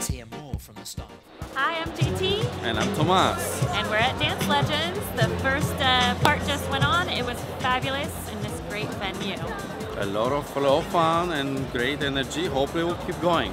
from the start Hi, I'm JT, And I'm Tomas. and we're at Dance Legends. The first uh, part just went on. It was fabulous in this great venue. A lot of fun and great energy. Hopefully we'll keep going.